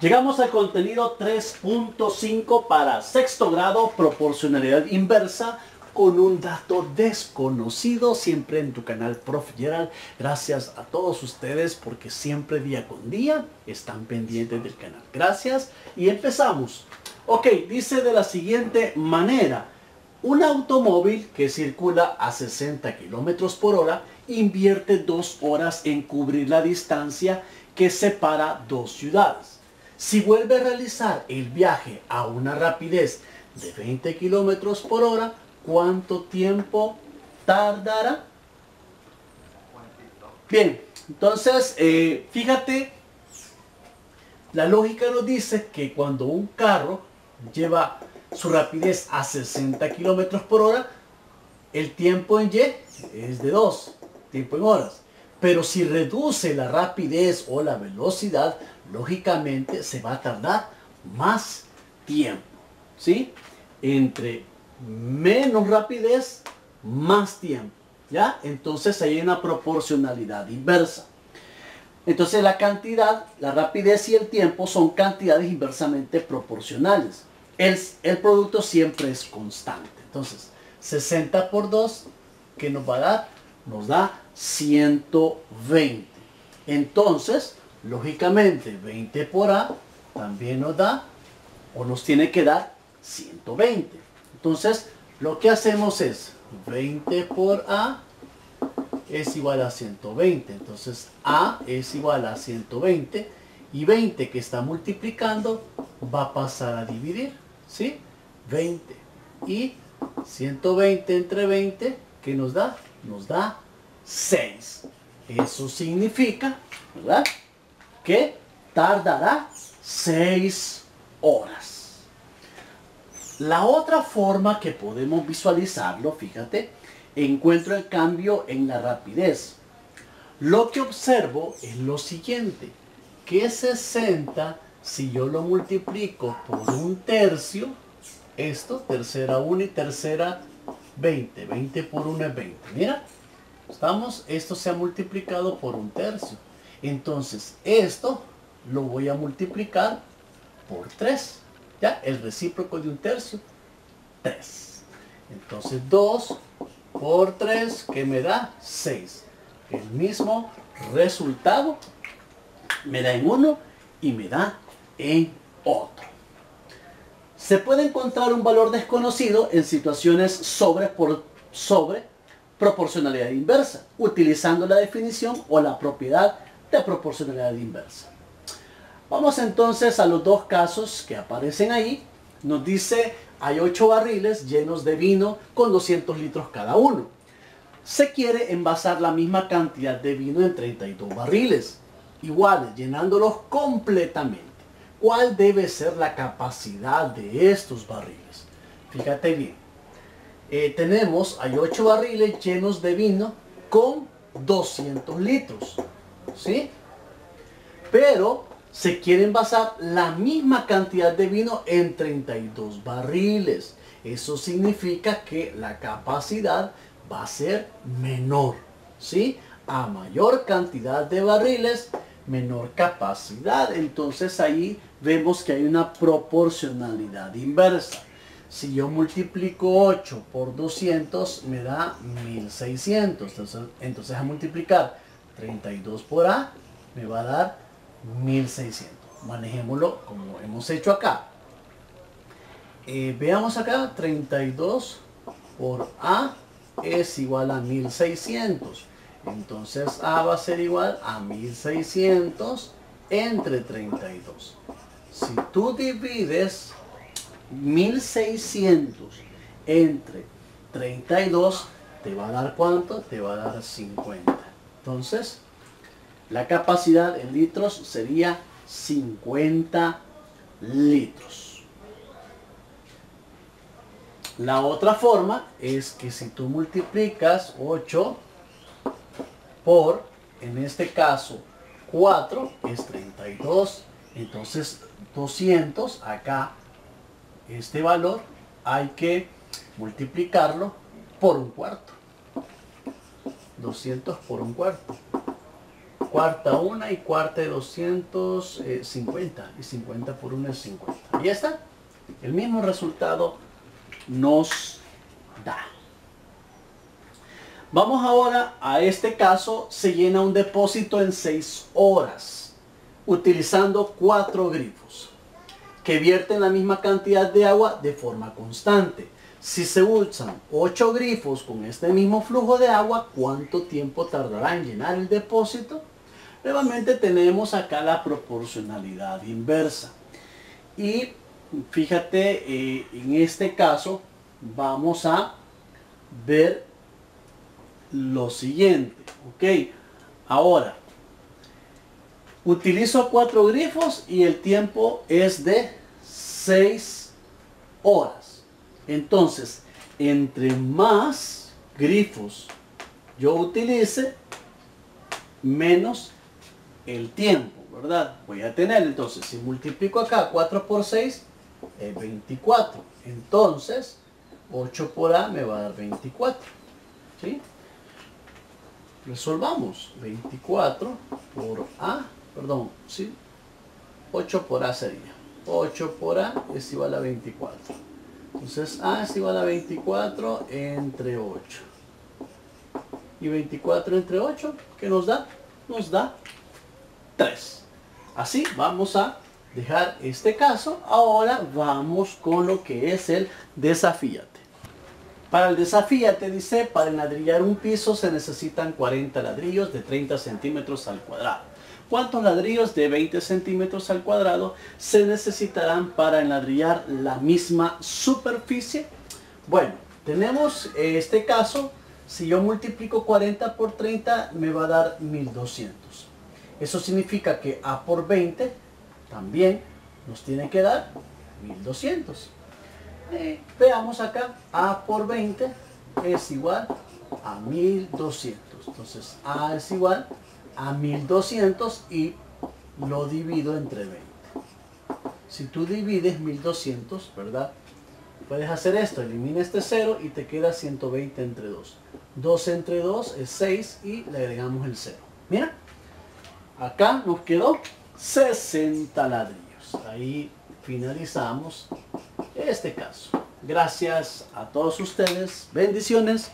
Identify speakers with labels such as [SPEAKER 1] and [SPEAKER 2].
[SPEAKER 1] Llegamos al contenido 3.5 para sexto grado, proporcionalidad inversa, con un dato desconocido siempre en tu canal Prof. Gerald. Gracias a todos ustedes porque siempre día con día están pendientes del canal. Gracias y empezamos. Ok, dice de la siguiente manera. Un automóvil que circula a 60 kilómetros por hora invierte dos horas en cubrir la distancia que separa dos ciudades. Si vuelve a realizar el viaje a una rapidez de 20 kilómetros por hora, ¿cuánto tiempo tardará? Bien, entonces, eh, fíjate, la lógica nos dice que cuando un carro lleva su rapidez a 60 kilómetros por hora, el tiempo en Y es de 2, tiempo en horas. Pero si reduce la rapidez o la velocidad, lógicamente se va a tardar más tiempo. ¿Sí? Entre menos rapidez, más tiempo. ¿Ya? Entonces hay una proporcionalidad inversa. Entonces la cantidad, la rapidez y el tiempo son cantidades inversamente proporcionales. El, el producto siempre es constante. Entonces, 60 por 2, ¿qué nos va a dar? Nos da 120. Entonces, lógicamente, 20 por A también nos da, o nos tiene que dar 120. Entonces, lo que hacemos es 20 por A es igual a 120. Entonces, A es igual a 120 y 20 que está multiplicando va a pasar a dividir, ¿sí? 20 y 120 entre 20, ¿qué nos da? Nos da 6. Eso significa, ¿verdad? Que tardará 6 horas. La otra forma que podemos visualizarlo, fíjate, encuentro el cambio en la rapidez. Lo que observo es lo siguiente, que 60, si yo lo multiplico por un tercio, esto, tercera 1 y tercera 20, 20 por 1 es 20. Mira, Estamos, esto se ha multiplicado por un tercio. Entonces, esto lo voy a multiplicar por 3. ¿Ya? El recíproco de un tercio, 3. Entonces, 2 por 3, que me da 6. El mismo resultado me da en uno y me da en otro. Se puede encontrar un valor desconocido en situaciones sobre, por, sobre proporcionalidad inversa, utilizando la definición o la propiedad de proporcionalidad inversa. Vamos entonces a los dos casos que aparecen ahí. Nos dice, hay 8 barriles llenos de vino con 200 litros cada uno. Se quiere envasar la misma cantidad de vino en 32 barriles, iguales, llenándolos completamente. ¿Cuál debe ser la capacidad de estos barriles? Fíjate bien. Eh, tenemos, hay 8 barriles llenos de vino con 200 litros. ¿Sí? Pero se quiere envasar la misma cantidad de vino en 32 barriles. Eso significa que la capacidad va a ser menor. ¿Sí? A mayor cantidad de barriles, menor capacidad. Entonces ahí vemos que hay una proporcionalidad inversa. Si yo multiplico 8 por 200 me da 1600. Entonces, entonces a multiplicar 32 por A me va a dar 1600. Manejémoslo como hemos hecho acá. Eh, veamos acá, 32 por A es igual a 1600. Entonces A va a ser igual a 1600 entre 32. Si tú divides 1600 entre 32 te va a dar cuánto? Te va a dar 50. Entonces, la capacidad en litros sería 50 litros. La otra forma es que si tú multiplicas 8 por, en este caso, 4 es 32. Entonces, 200 acá este valor hay que multiplicarlo por un cuarto. 200 por un cuarto. cuarta una y cuarta de 250 y 50 por 1 es 50. Y ya está. El mismo resultado nos da. Vamos ahora a este caso, se llena un depósito en 6 horas, utilizando cuatro grifos, que vierten la misma cantidad de agua de forma constante. Si se usan 8 grifos con este mismo flujo de agua, ¿cuánto tiempo tardará en llenar el depósito? Nuevamente tenemos acá la proporcionalidad inversa. Y fíjate, eh, en este caso vamos a ver lo siguiente. Ok, ahora utilizo cuatro grifos y el tiempo es de 6 horas. Entonces, entre más grifos yo utilice, menos el tiempo, ¿verdad? Voy a tener entonces, si multiplico acá 4 por 6, es 24. Entonces, 8 por A me va a dar 24. ¿Sí? Resolvamos. 24 por A, perdón, ¿sí? 8 por A sería. 8 por A es igual a 24. Entonces A es igual a 24 entre 8. Y 24 entre 8, ¿qué nos da? Nos da 3. Así vamos a dejar este caso. Ahora vamos con lo que es el desafíate. Para el desafíate dice, para enladrillar un piso se necesitan 40 ladrillos de 30 centímetros al cuadrado. ¿Cuántos ladrillos de 20 centímetros al cuadrado se necesitarán para enladrillar la misma superficie? Bueno, tenemos este caso, si yo multiplico 40 por 30 me va a dar 1200. Eso significa que A por 20 también nos tiene que dar 1200. Eh, veamos acá, A por 20 es igual a 1200. Entonces A es igual a 1200 y lo divido entre 20. Si tú divides 1200, ¿verdad? Puedes hacer esto, elimina este 0 y te queda 120 entre 2. 2 entre 2 es 6 y le agregamos el 0. Mira, acá nos quedó 60 ladrillos. Ahí finalizamos este caso. Gracias a todos ustedes. Bendiciones.